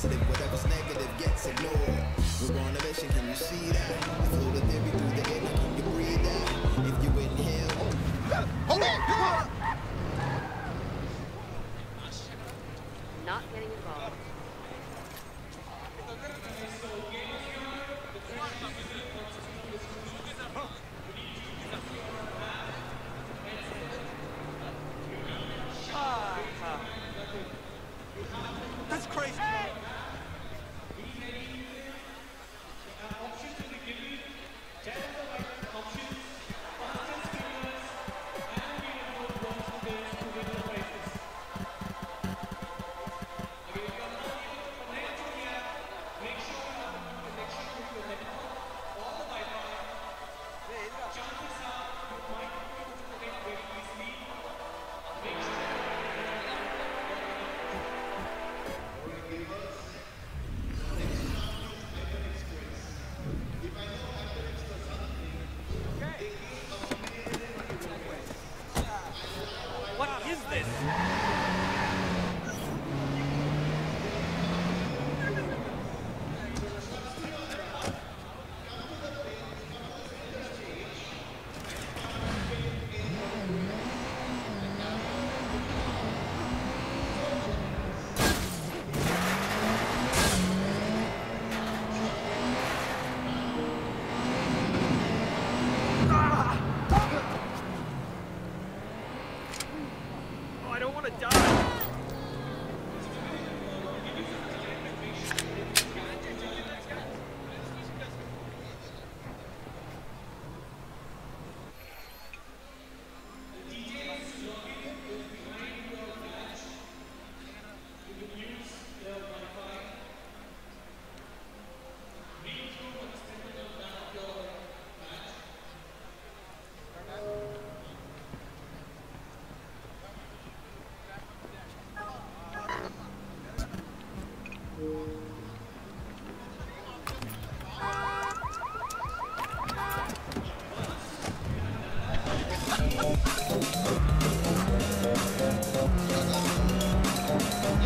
sensitive, whatever's negative gets ignored. We're on a mission, can you see that? The theory through the air, can you breathe that? If you inhale, hold on! Is this?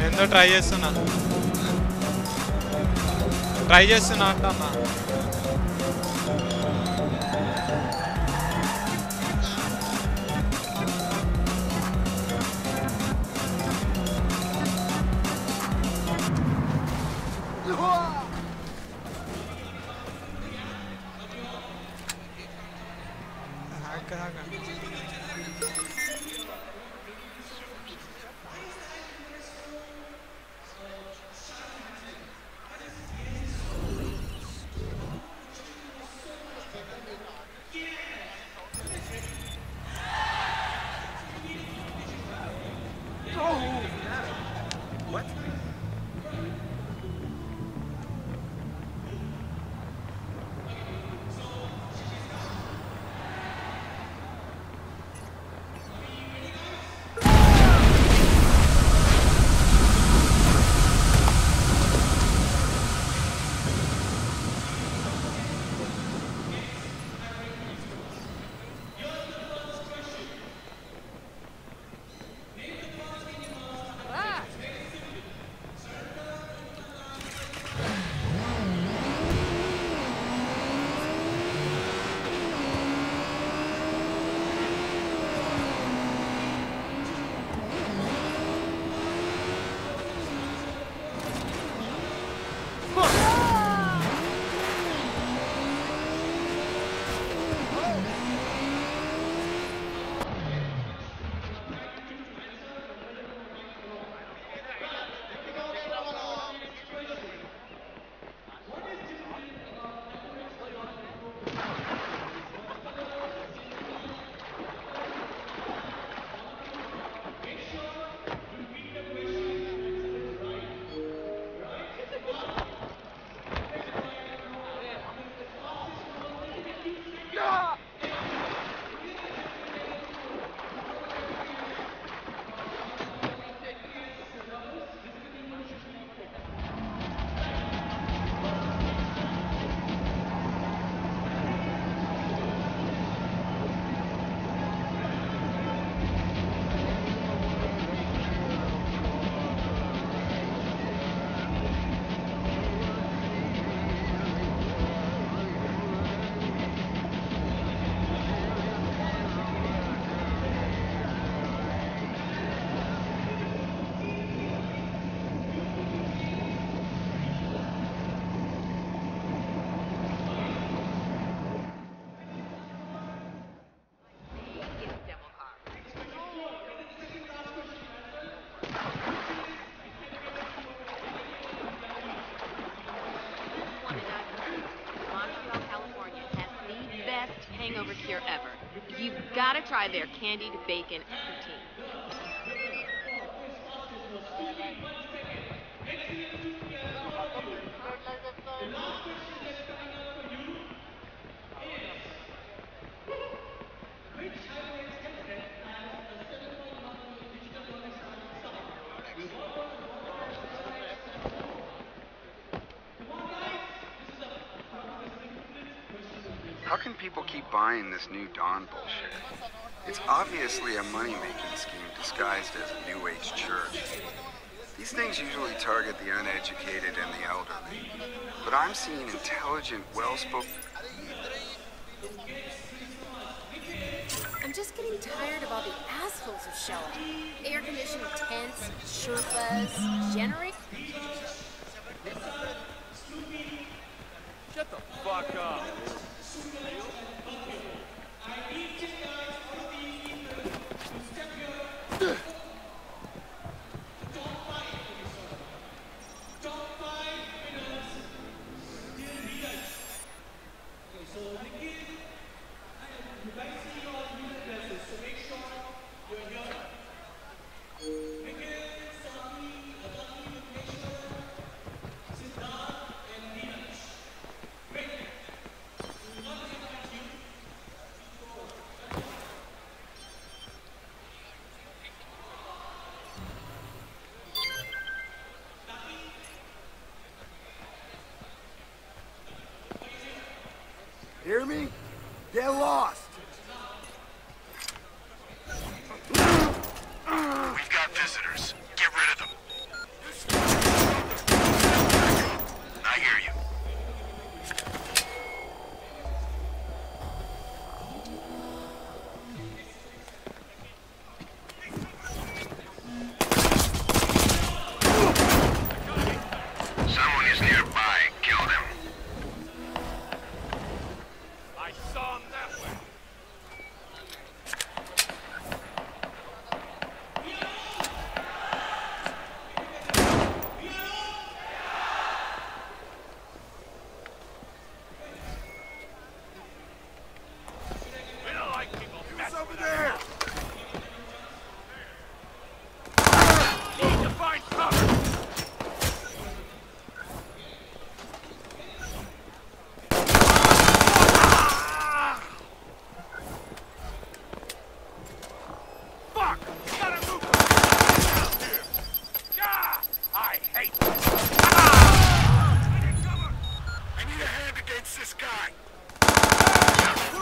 ఏందో try చేస్తున్నా. Try చేస్తున్నా అంటన్నా here ever. You've got to try their candied bacon poutine. Can people keep buying this new Dawn bullshit? It's obviously a money-making scheme disguised as a New Age church. These things usually target the uneducated and the elderly. But I'm seeing intelligent, well-spoken... I'm just getting tired of all the assholes who show up. Air-conditioned tents, Sherpas, generic. Shut the fuck up.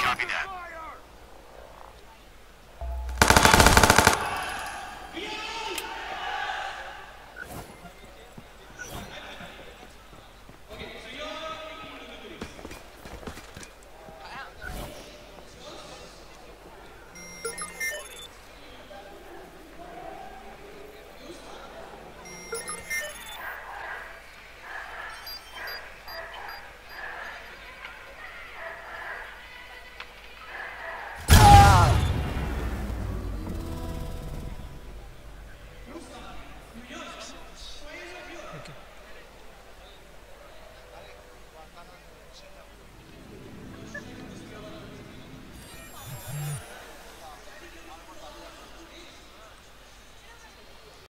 Copy that.